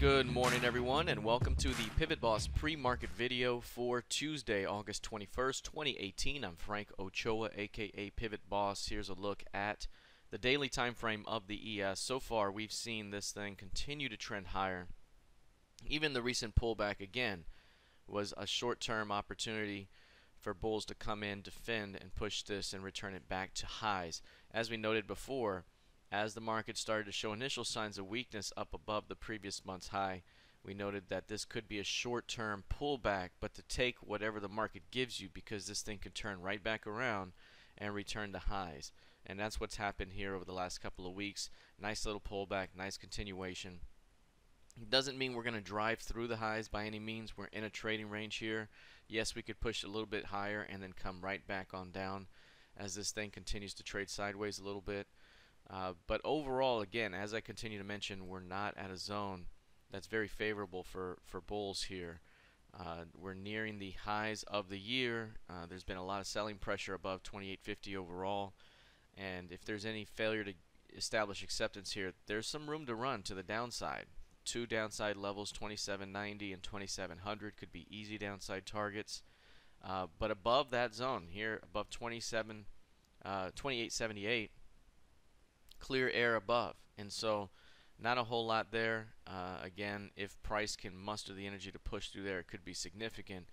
Good morning, everyone, and welcome to the Pivot Boss pre-market video for Tuesday, August 21st, 2018. I'm Frank Ochoa, aka Pivot Boss. Here's a look at the daily time frame of the ES. So far, we've seen this thing continue to trend higher. Even the recent pullback again was a short-term opportunity for bulls to come in, defend, and push this and return it back to highs. As we noted before, as the market started to show initial signs of weakness up above the previous month's high, we noted that this could be a short-term pullback, but to take whatever the market gives you because this thing can turn right back around and return to highs. And that's what's happened here over the last couple of weeks. Nice little pullback, nice continuation. It doesn't mean we're going to drive through the highs by any means. We're in a trading range here. Yes, we could push a little bit higher and then come right back on down as this thing continues to trade sideways a little bit. Uh, but overall, again, as I continue to mention, we're not at a zone that's very favorable for, for bulls here. Uh, we're nearing the highs of the year. Uh, there's been a lot of selling pressure above 2850 overall. And if there's any failure to establish acceptance here, there's some room to run to the downside. Two downside levels, 2790 and 2700 could be easy downside targets. Uh, but above that zone here, above 27, uh, 2878, clear air above. And so not a whole lot there. Uh, again, if price can muster the energy to push through there, it could be significant.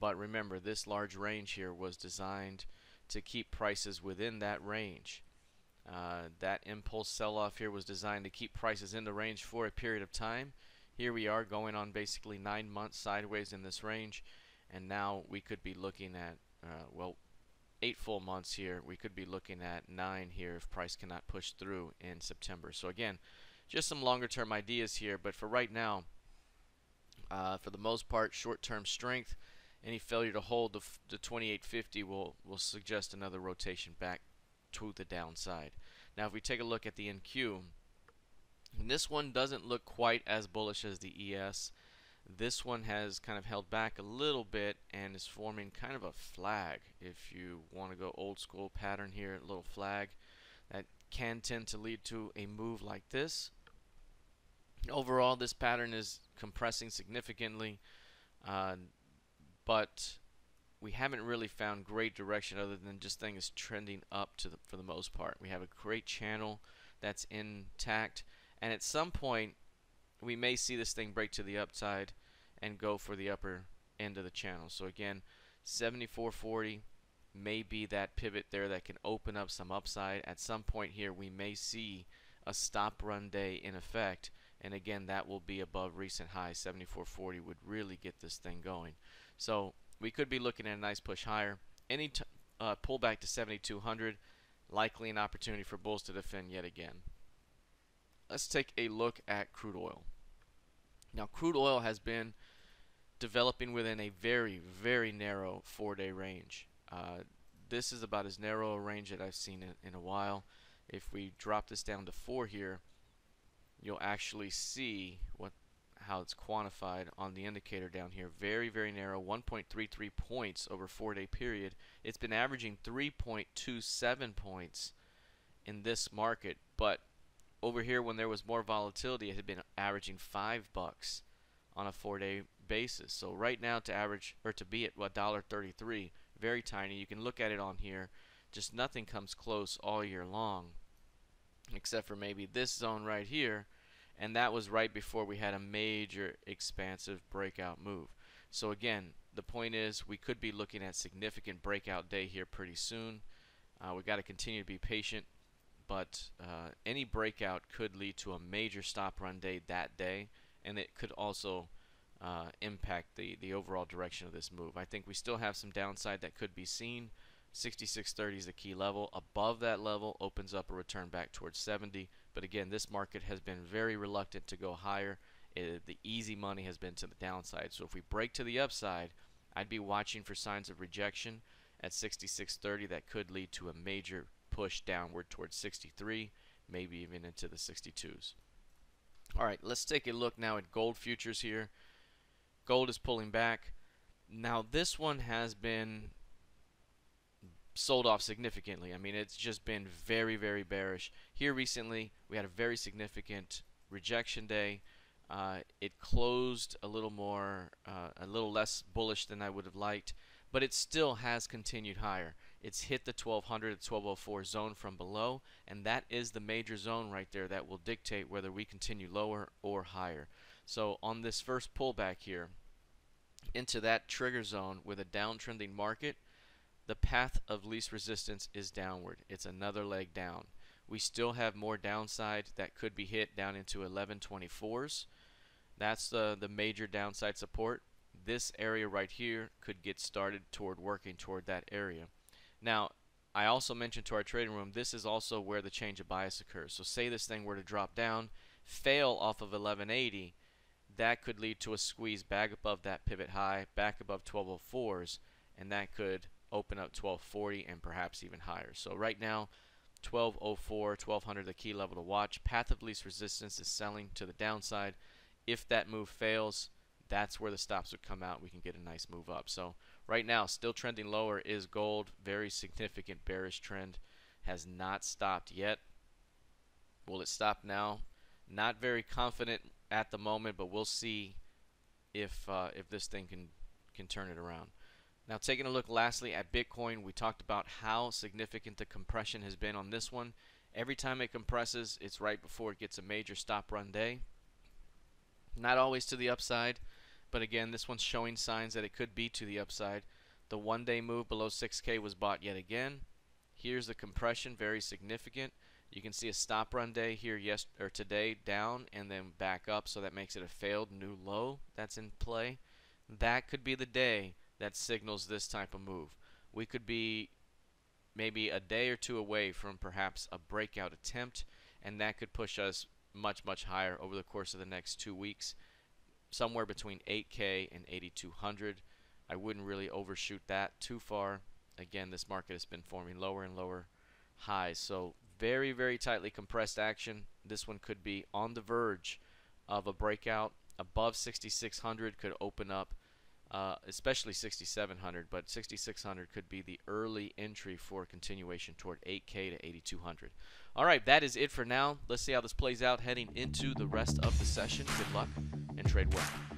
But remember, this large range here was designed to keep prices within that range. Uh, that impulse sell-off here was designed to keep prices in the range for a period of time. Here we are going on basically nine months sideways in this range. And now we could be looking at, uh, well, eight full months here. We could be looking at nine here if price cannot push through in September. So again, just some longer term ideas here, but for right now, uh, for the most part, short term strength. Any failure to hold the, the 2850 will, will suggest another rotation back to the downside. Now, if we take a look at the NQ, this one doesn't look quite as bullish as the ES. This one has kind of held back a little bit and is forming kind of a flag. If you want to go old school pattern here, a little flag that can tend to lead to a move like this. Overall, this pattern is compressing significantly, uh, but we haven't really found great direction other than just things trending up to the, for the most part. We have a great channel that's intact, and at some point we may see this thing break to the upside and go for the upper end of the channel. So again, 7440 may be that pivot there that can open up some upside. At some point here, we may see a stop run day in effect. And again, that will be above recent highs. 7440 would really get this thing going. So we could be looking at a nice push higher. Any uh, pullback to 7200, likely an opportunity for bulls to defend yet again let's take a look at crude oil. Now, crude oil has been developing within a very, very narrow four-day range. Uh, this is about as narrow a range that I've seen in, in a while. If we drop this down to four here, you'll actually see what how it's quantified on the indicator down here. Very, very narrow, 1.33 points over four-day period. It's been averaging 3.27 points in this market, but over here when there was more volatility it had been averaging five bucks on a four day basis. So right now to average or to be at what dollar 33 very tiny. You can look at it on here. Just nothing comes close all year long except for maybe this zone right here. And that was right before we had a major expansive breakout move. So again the point is we could be looking at significant breakout day here pretty soon. Uh, we got to continue to be patient but uh, any breakout could lead to a major stop run day that day, and it could also uh, impact the, the overall direction of this move. I think we still have some downside that could be seen. 66.30 is the key level. Above that level opens up a return back towards 70. But again, this market has been very reluctant to go higher. It, the easy money has been to the downside. So if we break to the upside, I'd be watching for signs of rejection at 66.30 that could lead to a major push downward towards 63, maybe even into the 62s. All right, let's take a look now at gold futures here. Gold is pulling back. Now this one has been sold off significantly. I mean, it's just been very, very bearish. Here recently, we had a very significant rejection day. Uh, it closed a little more, uh, a little less bullish than I would have liked, but it still has continued higher. It's hit the 1200 1204 zone from below, and that is the major zone right there that will dictate whether we continue lower or higher. So on this first pullback here, into that trigger zone with a downtrending market, the path of least resistance is downward. It's another leg down. We still have more downside that could be hit down into 1124s. That's the, the major downside support. This area right here could get started toward working toward that area. Now, I also mentioned to our trading room, this is also where the change of bias occurs. So say this thing were to drop down, fail off of 1180, that could lead to a squeeze back above that pivot high, back above 1204s, and that could open up 1240 and perhaps even higher. So right now, 1204, 1200, the key level to watch. Path of least resistance is selling to the downside. If that move fails, that's where the stops would come out. We can get a nice move up. So right now, still trending lower is gold. Very significant bearish trend. Has not stopped yet. Will it stop now? Not very confident at the moment, but we'll see if uh, if this thing can can turn it around. Now taking a look lastly at Bitcoin, we talked about how significant the compression has been on this one. Every time it compresses, it's right before it gets a major stop run day. Not always to the upside, but again, this one's showing signs that it could be to the upside. The one day move below 6K was bought yet again. Here's the compression, very significant. You can see a stop run day here yes or today down and then back up, so that makes it a failed new low that's in play. That could be the day that signals this type of move. We could be maybe a day or two away from perhaps a breakout attempt, and that could push us much, much higher over the course of the next two weeks, somewhere between 8K and 8,200. I wouldn't really overshoot that too far. Again, this market has been forming lower and lower highs, so very, very tightly compressed action. This one could be on the verge of a breakout. Above 6,600 could open up uh, especially 6700, but 6600 could be the early entry for continuation toward 8K to 8200. All right, that is it for now. Let's see how this plays out heading into the rest of the session. Good luck and trade well.